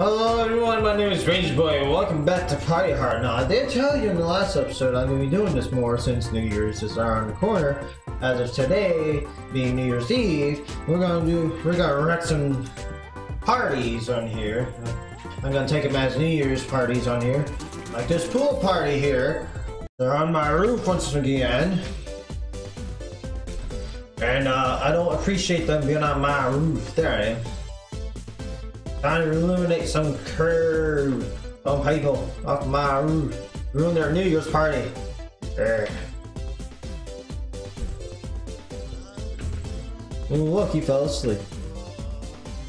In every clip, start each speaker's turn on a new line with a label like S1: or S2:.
S1: Hello everyone, my name is Benjy Boy and welcome back to Party Hard. Now I did tell you in the last episode I'm going to be doing this more since New Year's is around the corner. As of today, being New Year's Eve, we're going to do, we're going to wreck some parties on here. I'm going to take them as New Year's parties on here. Like this pool party here. They're on my roof once again. And uh, I don't appreciate them being on my roof. There I am. Trying to eliminate some curve of people off my roof. Ruin their New Year's party. Ooh, look, he fell asleep.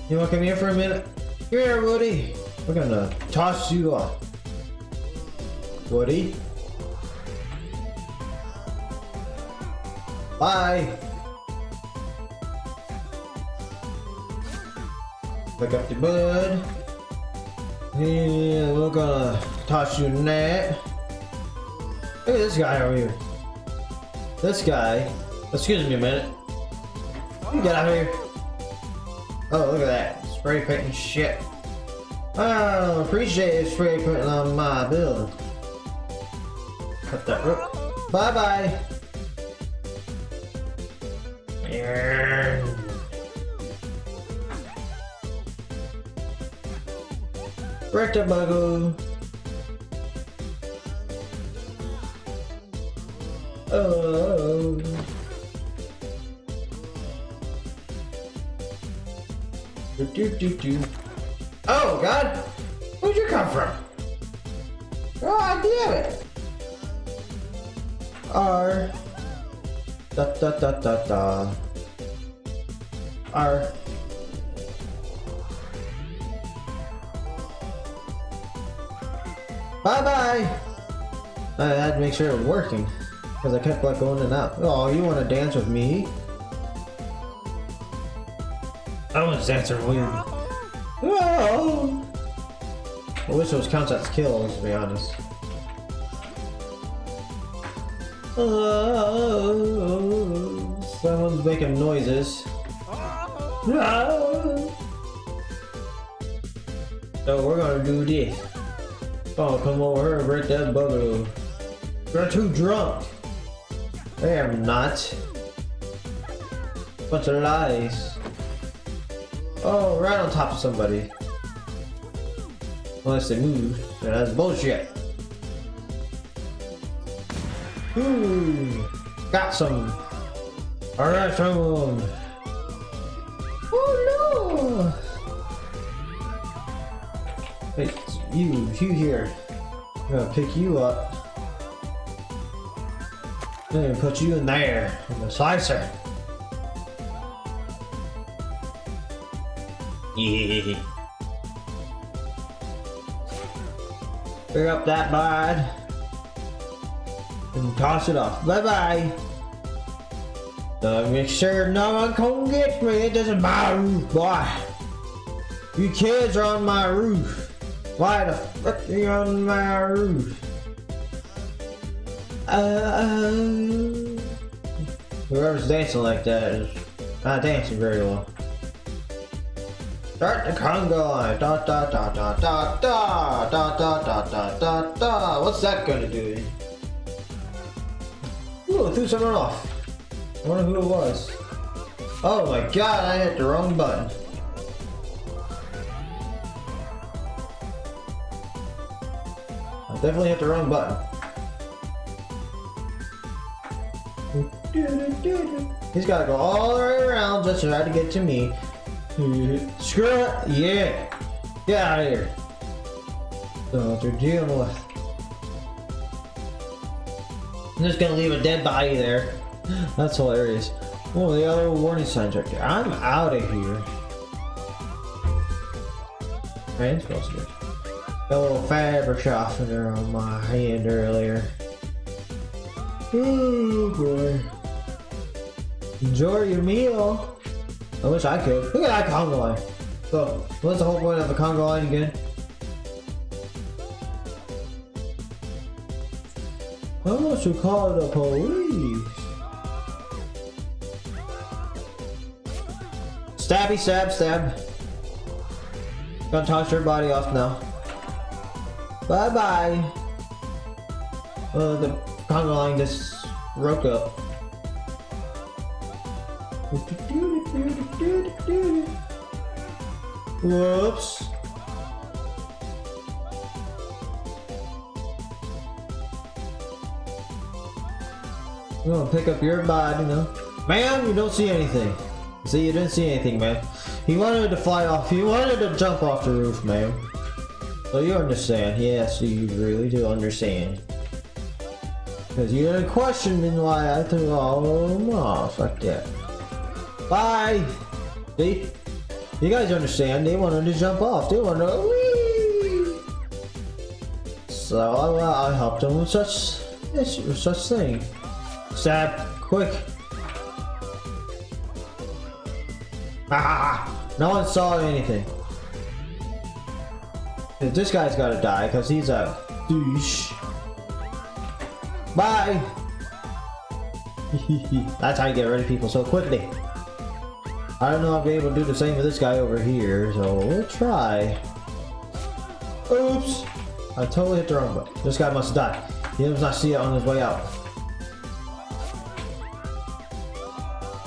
S1: You wanna come here for a minute? Come here, Woody. We're gonna toss you off. Woody? Bye. Pick up the bud. And we're gonna toss you that. Look at this guy over here. This guy. Excuse me a minute. Get out of here. Oh, look at that. Spray painting shit. I don't appreciate spray painting on my building. Cut that rope. Bye bye Rectabugle. Oh. Do, do, do, do. Oh God! Where'd you come from? Oh damn it! R. Da da da da da. R. Bye bye! I had to make sure it was working. Because I kept like going in and out. Oh, you want to dance with me? I want to dance with you. Oh! I wish those counts as kills, to be honest. Oh, someone's making noises. Oh. So we're gonna do this. Oh, come over here and break that bugger. You're too drunk. I am not. Bunch of lies. Oh, right on top of somebody. Unless they move. Yeah, that's bullshit. Ooh, got some. Alright, some. You, you here. I'm gonna pick you up. I'm gonna put you in there, in the slicer. Yeah. Pick up that bud. And toss it off. Bye bye. Uh, make sure no one come get me. It doesn't my roof, boy. You kids are on my roof. Why the fuck are you on my roof? Uh, whoever's dancing like that is not dancing very well. Start the conga line. Da da da da da da da da da da da da. What's that gonna do? Ooh, threw someone off. I wonder who it was. Oh my god, I hit the wrong button. Definitely hit the wrong button. He's gotta go all the way around just to try to get to me. Screw it! Yeah! Get out of here! Don't know what they're dealing with. I'm just gonna leave a dead body there. That's hilarious. Oh, the other warning signs right there. I'm out of here. A little fabric softener on my hand earlier. Oh boy. Enjoy your meal. I wish I could. Look at that conga line. So, what's the whole point of the conga line again? How much you call the police? Stabby, stab, stab. Gonna toss your body off now. Bye bye. Uh, the conga line just broke up. Whoops. I'm gonna pick up your body now. Man, you don't see anything. See, you didn't see anything, man. He wanted to fly off. He wanted to jump off the roof, man. So you understand. Yes, you really do understand. Because you didn't question me why I threw all of them off like that. Bye! See? You guys understand. They wanted to jump off. They wanted to! So I, I helped them with such, with such thing. Stab, quick! Ah! No one saw anything. This guy's gotta die because he's a douche. Bye! That's how you get rid of people so quickly. I don't know if I'll be able to do the same with this guy over here, so we'll try. Oops! I totally hit the wrong button. This guy must die. He does not see it on his way out.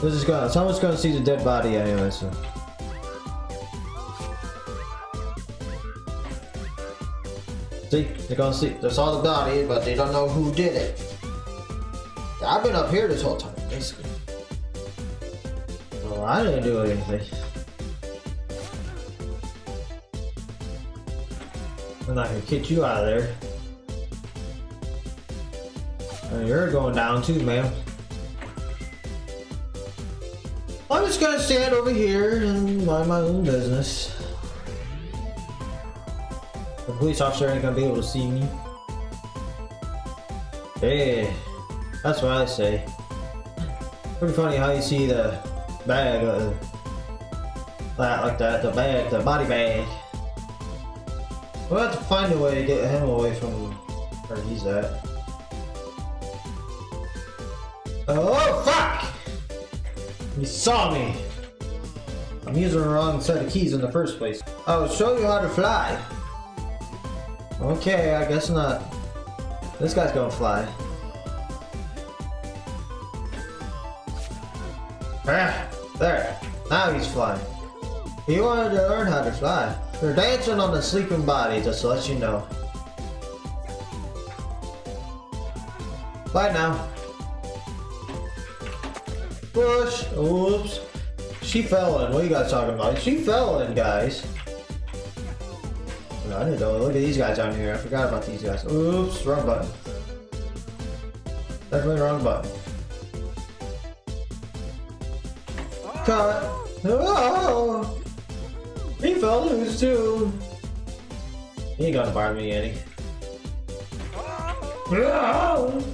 S1: This is gonna, someone's gonna see the dead body anyway, so. See, they're gonna see, they saw the body, but they don't know who did it. I've been up here this whole time, basically. Well, I didn't do anything. I'm not gonna kick you out of there. And you're going down too, ma'am. I'm just gonna stand over here and mind my own business. The police officer ain't gonna be able to see me. Hey, that's what I say. Pretty funny how you see the bag, uh, that like that, the bag, the body bag. We'll have to find a way to get him away from where he's at. Oh fuck! He saw me! I'm using the wrong set of keys in the first place. I'll show you how to fly. Okay, I guess not. This guy's gonna fly. Ah, there. Now he's flying. He wanted to learn how to fly. They're dancing on the sleeping body, just to let you know. Bye now. Push. Oops. She fell in. What are you guys talking about? She fell in, guys. I. Look at these guys down here. I forgot about these guys. Oops. Wrong button. Definitely wrong button. Cut. Oh! He fell loose too. He ain't gonna bother me any. Oh!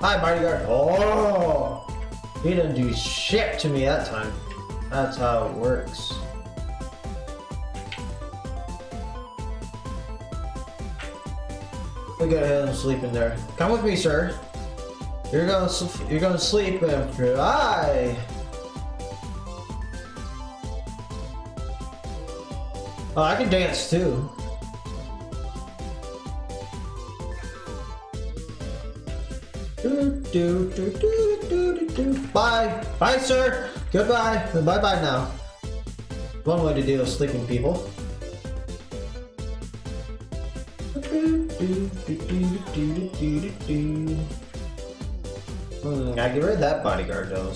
S1: Hi, bodyguard. Oh! He didn't do shit to me that time. That's how it works. Look at him sleeping there. Come with me, sir. You're gonna you're gonna sleep after I. Oh, I can dance too. Do, do, do, do, do, do. Bye. Bye, sir. Goodbye. Bye bye now. One way to deal with sleeping people. Hmm, I get rid of that bodyguard though.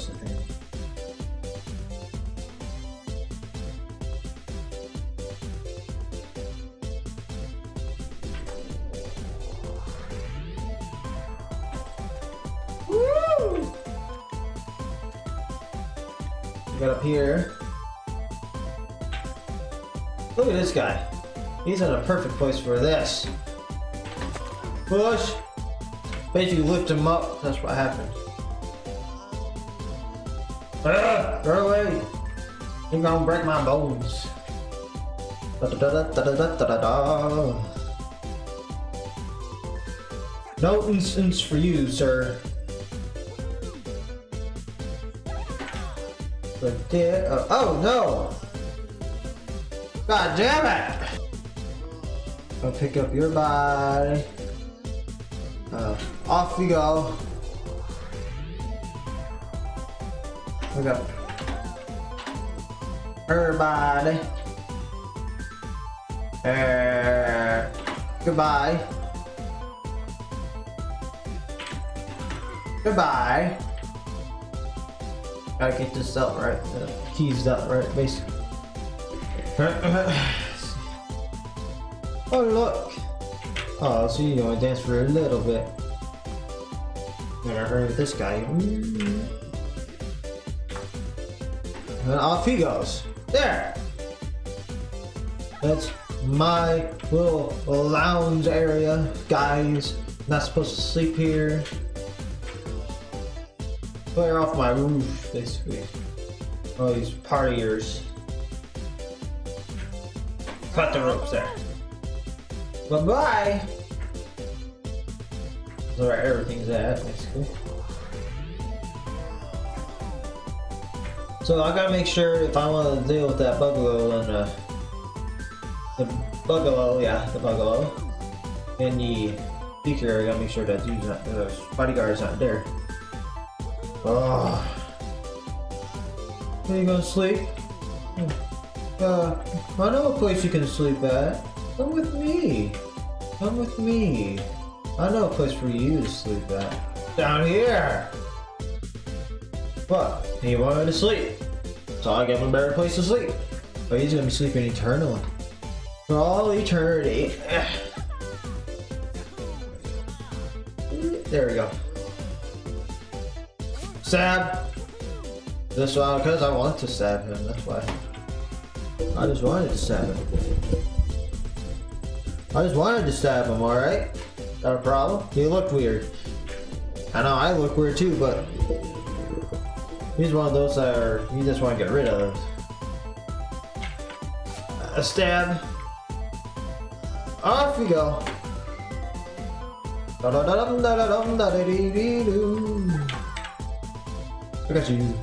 S1: Up here. Look at this guy. He's in a perfect place for this. Push. Basically lift him up. That's what happened. Ah, run away. You're gonna break my bones. Da da da da da da da da da. No instance for you, sir. There. Oh, no! God damn it! I'll pick up your body. Uh, off we go. Pick up her body. Uh, goodbye. Goodbye. Gotta get this out right. The keys out right, basically. oh look! Oh, so you only dance for a little bit. Never heard of this guy. And off he goes. There! That's my little lounge area, guys. Not supposed to sleep here. Clear off my roof, basically. All these partiers. Cut the ropes there. Bye bye. That's where everything's at, basically. So I gotta make sure if I want to deal with that bugalo and uh, the bugalo, yeah, the bugalo, and the speaker, I gotta make sure that the bodyguard's not there. Oh. Are you gonna sleep? Uh, I know a place you can sleep at. Come with me. Come with me. I know a place for you to sleep at. Down here. What? He wanted to sleep. So I gave him a better place to sleep. But he's gonna be sleeping eternally. For all eternity. There we go. Stab! This one, because I wanted to stab him, that's why. I just wanted to stab him. I just wanted to stab him, alright? Got a problem? He looked weird. I know I look weird too, but he's one of those that are, you just want to get rid of. A stab. Off we go. Da da da I got you.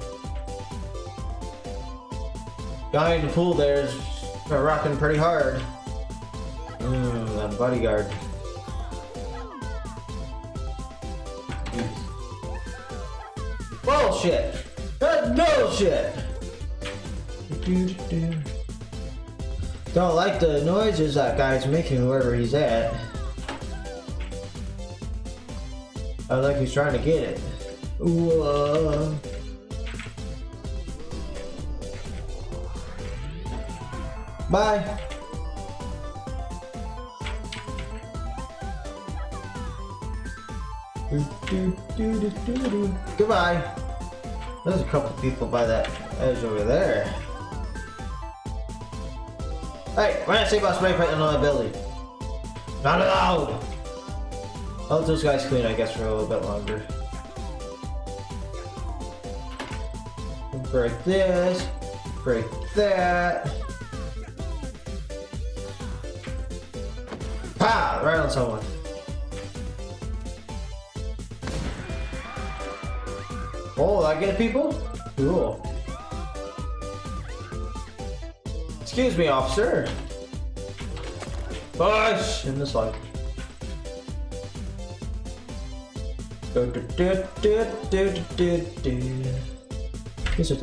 S1: Guy in the pool there is rocking pretty hard. Mmm, that bodyguard. Bullshit! That bullshit! Don't like the noises that guy's making wherever he's at. I like he's trying to get it. Uh... Bye. Goodbye. There's a couple people by that edge over there. Hey, when I say about spray paint on the building. Not allowed! I'll let those guys clean, I guess, for a little bit longer. Break this. Break that. Right on someone. Oh, I get people? Cool. Excuse me, officer. Push! In this light.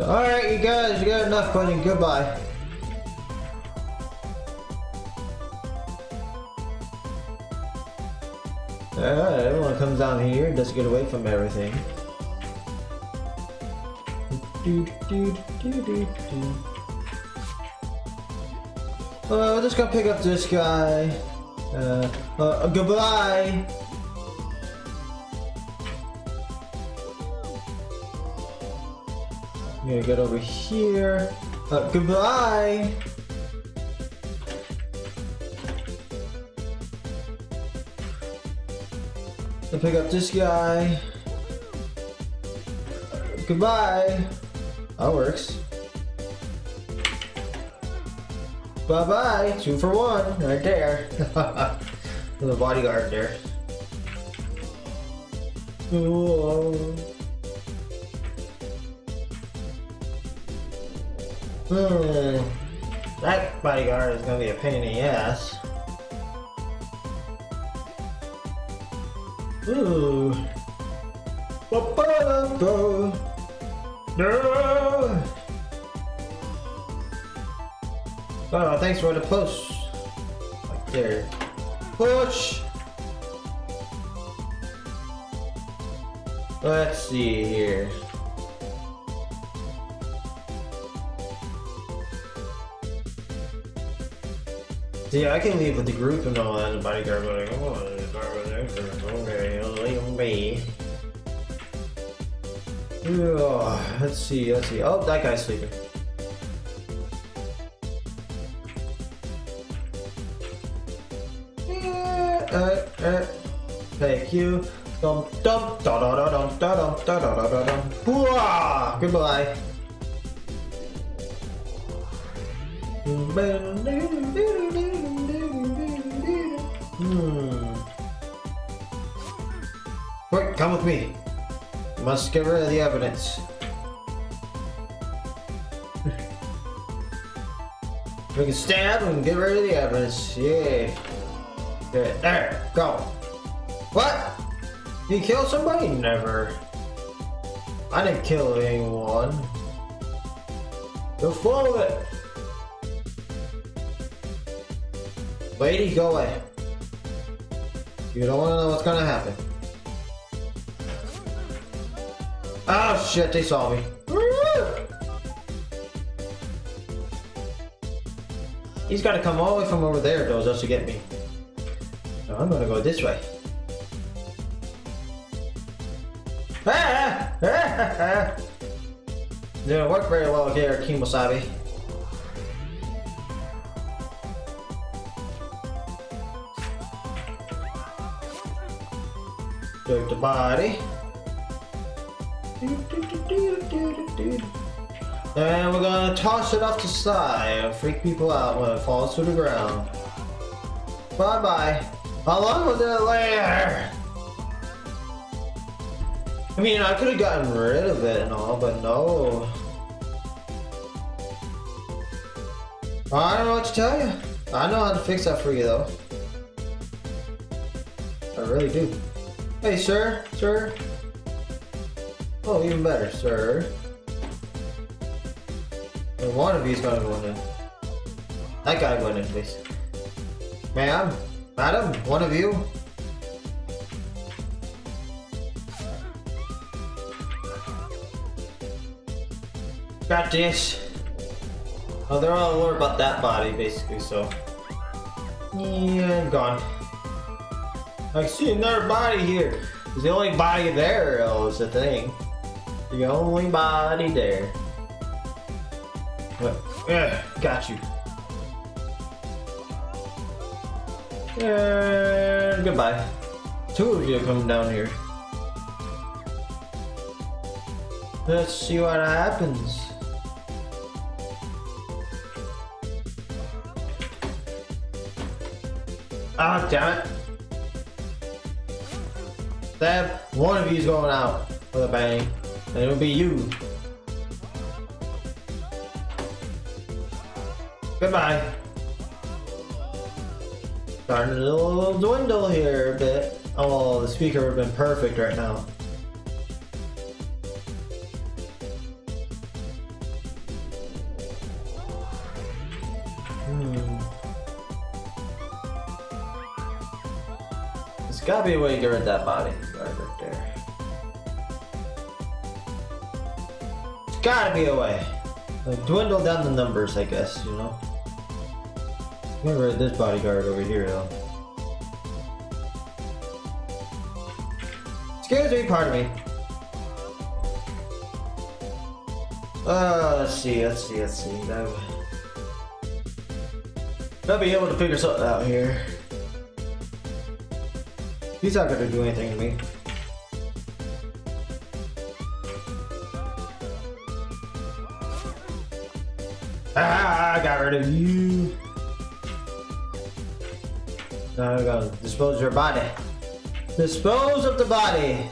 S1: Alright, you guys, you got enough funny. Goodbye. Comes down here just get away from everything. Uh, we're just gonna pick up this guy. Uh, uh, goodbye! I'm gonna get over here. Uh, goodbye! I'll pick up this guy. Goodbye! That works. Bye-bye! Two for one, right there. the bodyguard there. Hmm. That bodyguard is gonna be a pain in the ass. Ooh. Ba-ba-da-ba. No. Oh, thanks for the push. Like there. Push! Let's see here. See, I can leave with the group and all that, and the bodyguard will like, oh, the bodyguard, okay, I'll leave be. Oh, let's see, let's see. Oh, that guy's sleeping. Uh, uh, thank you. Dum dum da da da dum da dum da da da da dum. Hooah! Goodbye. Hmm. Quick, come with me. You must get rid of the evidence. we can stab and get rid of the evidence. Yeah. Good. There, go. What? You kill somebody? Never. I didn't kill anyone. Go full it. Lady, go away. You don't want to know what's gonna happen. Oh shit, they saw me. He's gotta come all the way from over there though just to get me. So I'm gonna go this way. Ah! Didn't work very well here, Kimosabi. Take the body. And we're gonna toss it off the side and freak people out when it falls to the ground. Bye bye. How long was it later? I mean, I could have gotten rid of it and all, but no. I don't know what to tell you. I know how to fix that for you, though. I really do. Hey, sir, sir. Oh, even better, sir. Well, one of you's gonna go in. That guy went in, please. Ma'am, madam, one of you. Got this. Oh, they're all worried about that body, basically, so. Yeah, I'm gone. I see another body here. It's the only body there, oh, is the thing. The only body there. What? Yeah, got you. And goodbye. Two of you are coming down here. Let's see what happens. Ah, damn it. Stab, one of you's going out with a bang. And it'll be you. Goodbye. Starting to little dwindle here a bit. Oh, the speaker would have been perfect right now. Hmm. Gotta be a way to get rid of that body gotta be a way. Like, dwindle down the numbers, I guess, you know? Get rid of this bodyguard over here, though. Excuse me, pardon me. Uh, let's see, let's see, let's see. I'll be able to figure something out here. He's not gonna do anything to me. Ah, I got rid of you. Now we gotta dispose of your body. Dispose of the body.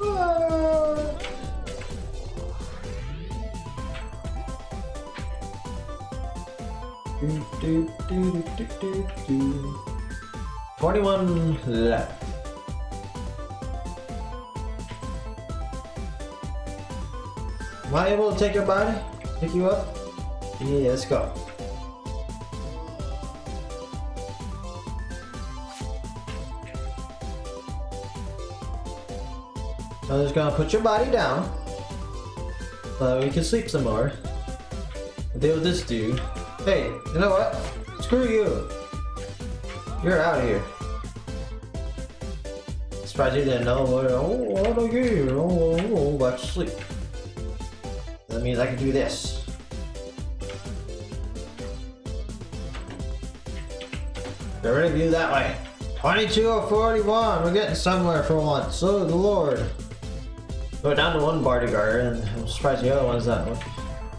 S1: Ah. 21 left. Am I able to take your body? Pick you up? Yeah, let's go. I'm just gonna put your body down. So we can sleep some more. Deal with this dude. Hey, you know what? Screw you. You're out of here. Surprised you didn't know what oh? Oh, oh, oh back to sleep. That means I can do this. Get rid of you that way. 22 or 41, we're getting somewhere for once. So the Lord. Go down to one bodyguard, and I'm surprised the other one's that one.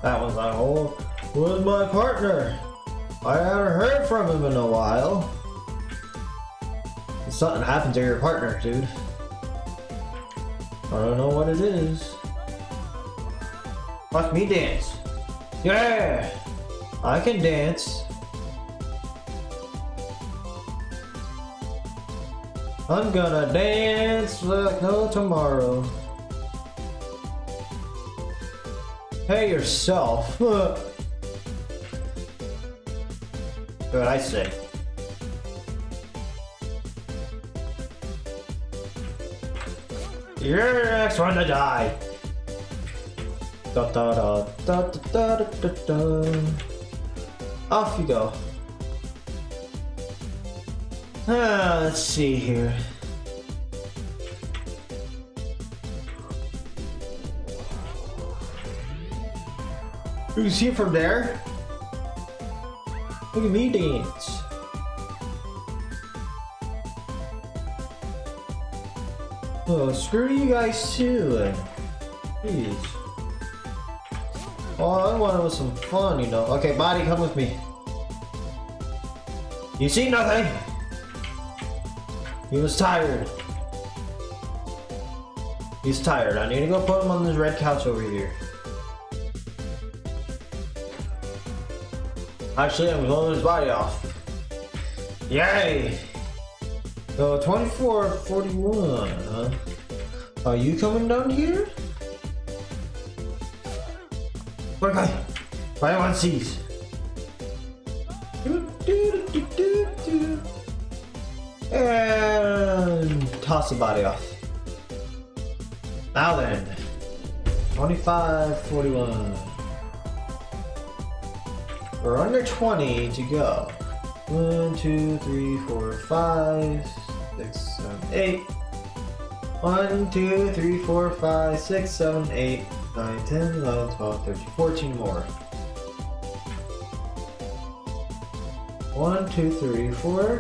S1: That one's like, oh, where's my partner? I haven't heard from him in a while. Something happened to your partner, dude. I don't know what it is. Watch me dance. Yeah! I can dance. I'm gonna dance like no tomorrow. Hey yourself. what I say? You're next one to die. Da da da da da da da da. Off you go. Ah, let's see here. You can see it from there. Look at me dance. Oh, screw you guys too. Jeez. Oh, I wanted was some fun, you know. Okay, body, come with me. You see nothing? He was tired. He's tired. I need to go put him on this red couch over here. Actually, I'm blowing his body off. Yay! So 24, 41, huh? Are you coming down here? What bye. Fire one sees. And toss the body off. Now then. 25, 41. We're under 20 to go. 1, 2, 3, 4, 5, 6, 7, 8. 1, 2, 3, 4, 5, 6, 7, 8, 9, 10, 11, 12, 13, 14 more. 1, 2, 3, 4.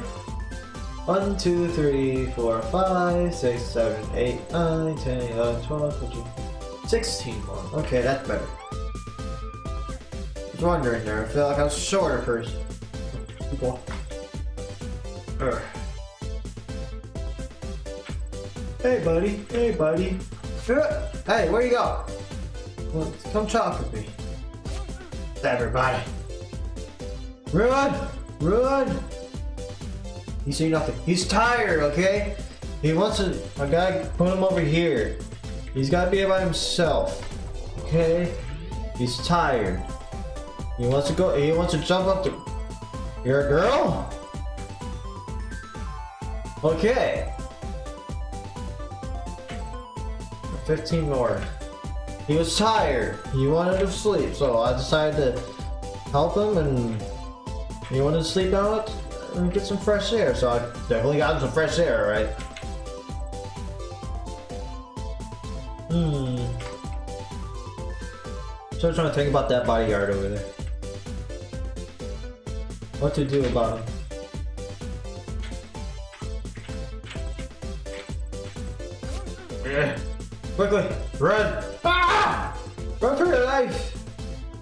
S1: 1, 2, 3, 4, 5, 6, 7, 8, 9, 10, 11, 12, 13, 16 more. Okay, that's better. I was wondering there. I feel like I was shorter. Ugh. Hey, buddy. Hey, buddy. Hey, where you go? Well, come talk with me. Everybody. Run! Run! You see nothing. He's tired, okay? He wants to. I gotta put him over here. He's gotta be by himself. Okay? He's tired. He wants to go. He wants to jump up to. You're a girl? Okay. 15 more. He was tired. He wanted to sleep, so I decided to help him and he wanted to sleep out and get some fresh air. So I definitely got him some fresh air, right? Hmm. So I'm trying to think about that bodyguard over there. What to do about him? Yeah. Quickly, run! Ah! Life!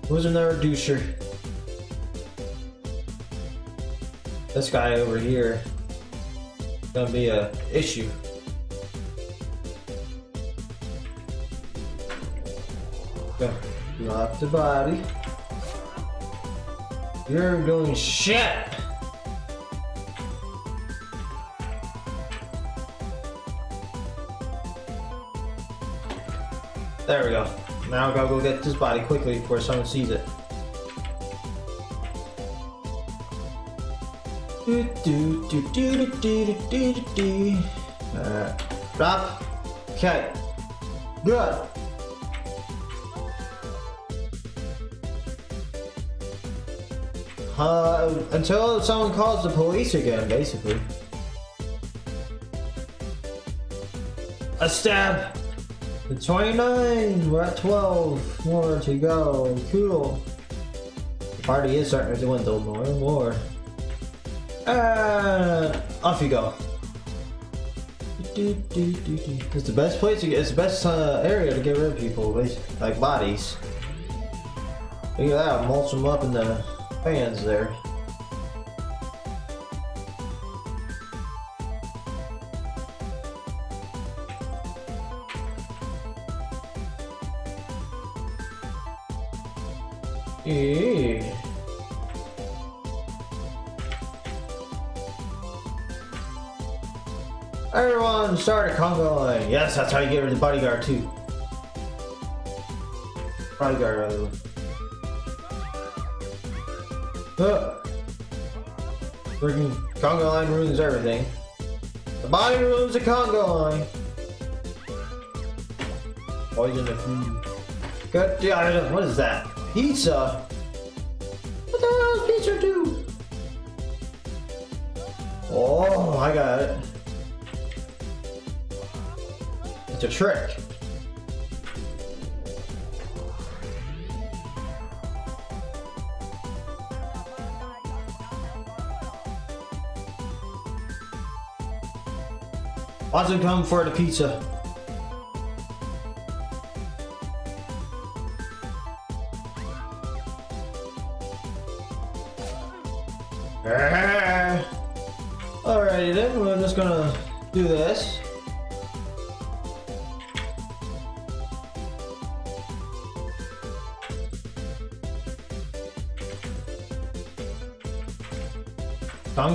S1: Who's another doucher? This guy over here gonna be a issue. Go. Drop the body. You're doing shit! There we go. Now I gotta go get this body quickly before someone sees it. Do do do do do do do do do. Drop. Okay. Good. Uh, until someone calls the police again, basically. A stab. The 29. We're at 12. More to go. Cool. The party is starting to dwindle more and more. And off you go. It's the best place to get. It's the best uh, area to get rid of people, like bodies. Look at that, mulch them up in the fans there. Yeah. Everyone start a line. Yes, that's how you get rid of the bodyguard too. Bodyguard rather. Huh. Freaking conga line ruins everything. The body ruins the conga line. Poison the food. God damn, what is that? Pizza? What the hell does pizza do? Oh, I got it. It's a trick. Watson come for the pizza.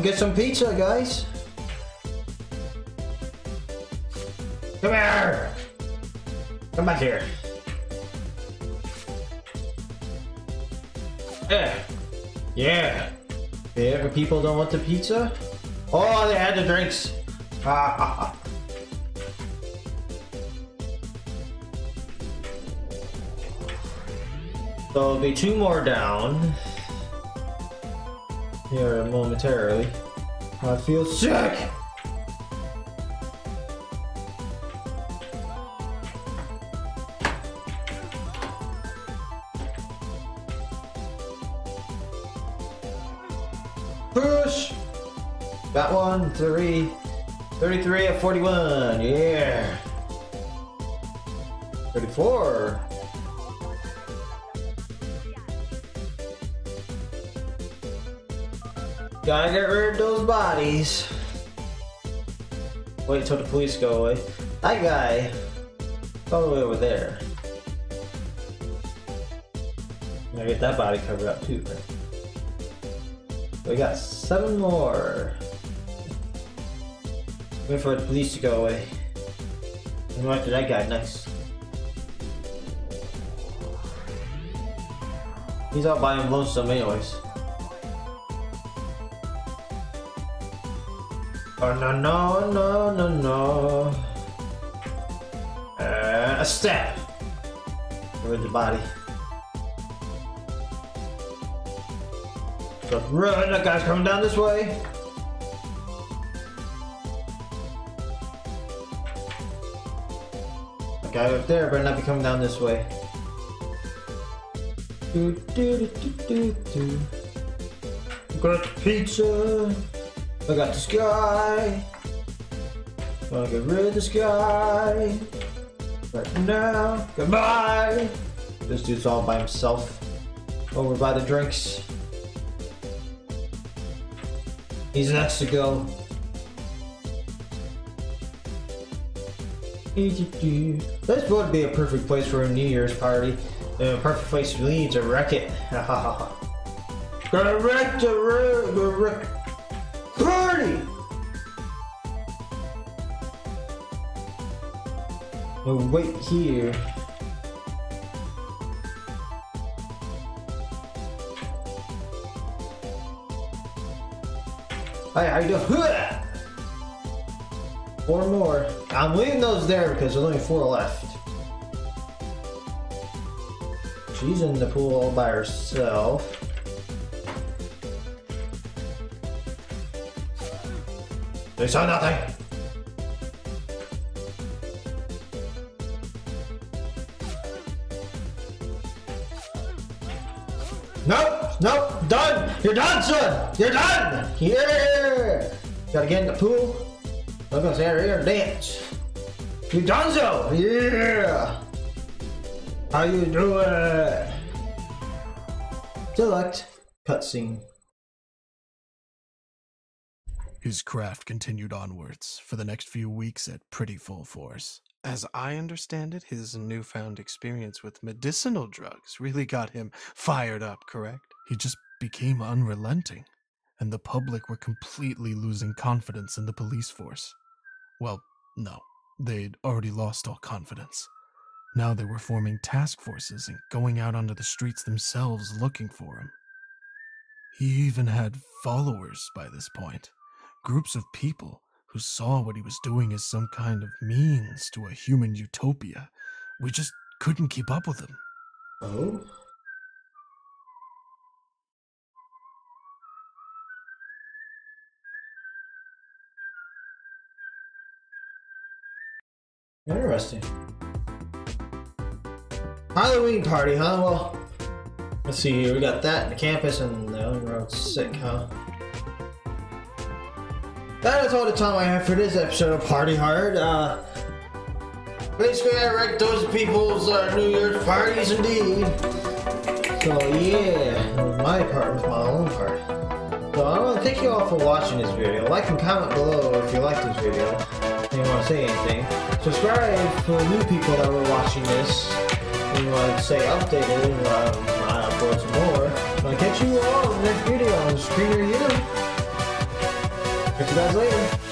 S1: Come get some pizza, guys. Come here! Come back here. Yeah. Yeah. The other people don't want the pizza? Oh, they had the drinks. Ha ha ha. So there'll be two more down. Here momentarily. I feel sick! Push! Got one, three, 33 of 41, yeah. 34. Gotta get rid of those bodies. Wait till the police go away. That guy, all the way over there. Gotta get that body covered up too. Right? We got seven more. Wait for the police to go away. And after that guy next. He's out by him lonesome anyways. Oh no no no no no. Uh, a step. Where's the body? So run, that guy's coming down this way. That guy up there better not be coming down this way. Do, do, do, do, do, do. Got pizza. I got this guy. Gonna get rid of this guy. Right now. Goodbye. This dude's all by himself. Over by the drinks. He's next to go. This would be a perfect place for a New Year's party. A perfect place for me to wreck it. Correct the correct Oh, wait here. Hey, how you doing? Four more. I'm leaving those there because there's only four left. She's in the pool all by herself. They saw nothing. You're done, son. You're done. Yeah. Gotta get in the pool. Look at that here, dance. You done so. Yeah. How you doing? Select cutscene.
S2: His craft continued onwards for the next few weeks at pretty full force. As I understand it, his newfound experience with medicinal drugs really got him fired up, correct? He just became unrelenting, and the public were completely losing confidence in the police force. Well, no, they'd already lost all confidence. Now they were forming task forces and going out onto the streets themselves looking for him. He even had followers by this point groups of people who saw what he was doing as some kind of means to a human utopia. We just couldn't keep up with him.
S1: Oh? Interesting. Halloween party, huh? Well, let's see here. We got that in the campus and the other road's sick, huh? That is all the time I have for this episode of Party Hard. Uh, basically, I wrecked those people's uh, New Year's parties indeed. So yeah, my part was my own part. So I want to thank you all for watching this video. Like and comment below if you like this video. If you want to say anything. Subscribe for new people that were watching this. You want to say updated, um, I upload some more. I'll catch you all in the next video on the screen review. Catch you guys later.